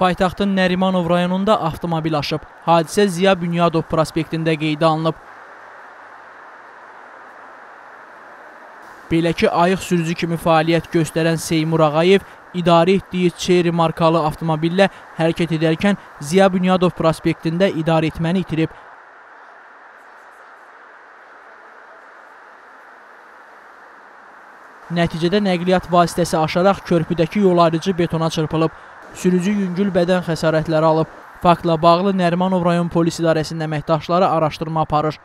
Paytaxtın Nərimanov rayonunda avtomobil aşıb. Hadisə Ziya Bünyadov prospektində qeydə alınıb. Belə ki, ayıq sürücü kimi fəaliyyət göstərən Seymur Ağayev idarə etdiyi Cherry markalı avtomobillə hərəkət edərkən Ziya Bünyadov prospektində idarə etməni itirib. Nəticədə nəqliyyat vasitəsi aşaraq körpüdəki yol ayrıcı betona çırpılıb. Sürücü yüngül bədən xəsarətləri alıb. Faktla bağlı Nərimanov rayon polis idarəsinin əməkdaşları araşdırma aparır.